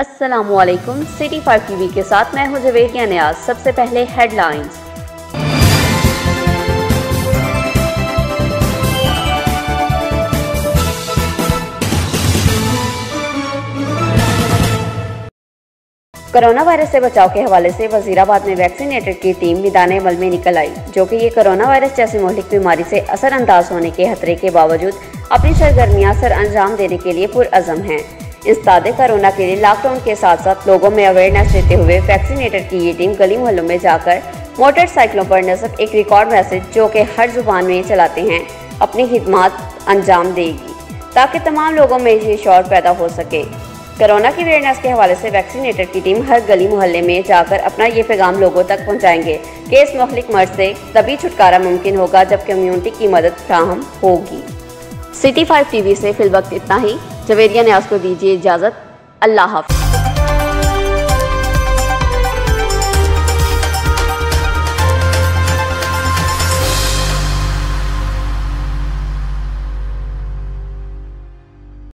असलकुम city five TV के साथ मैं हूँ जवेरिया न्याज सबसे पहले हेडलाइंस कोरोना वायरस से बचाव के हवाले से वजीराबाद में वैक्सीनेटर की टीम मैदान अमल में निकल आई, जो कि ये कोरोना वायरस जैसी मौलिक बीमारी से असरअंदाज होने के खतरे के बावजूद अपनी सरगर्मियाँ सर अंजाम देने के लिए पुरअज़म हैं। इस्ताद कोरोना के लिए लॉकडाउन के साथ साथ लोगों में अवेयरनेस देते हुए वैक्सीनेटर की ये टीम गली मोहल्लों में जाकर मोटरसाइकिलों पर नज़र एक रिकॉर्ड मैसेज जो कि हर ज़ुबान में चलाते हैं, अपनी खिदमत अंजाम देगी, ताकि तमाम लोगों में ये शौर पैदा हो सके। कोरोना की अवेयरनेस के हवाले से वैक्सीनेटर की टीम हर गली मोहल्ले में जाकर अपना ये पैगाम लोगों तक पहुँचाएँगे कि इस मुखलिक मर्ज से तभी छुटकारा मुमकिन होगा जब कम्यूनिटी की मदद फ्राहम होगी। सिटी फाइव टीवी से फिल वक्त इतना ही। जवेरिया न्याज को दीजिए इजाज़त। अल्लाह हाफ़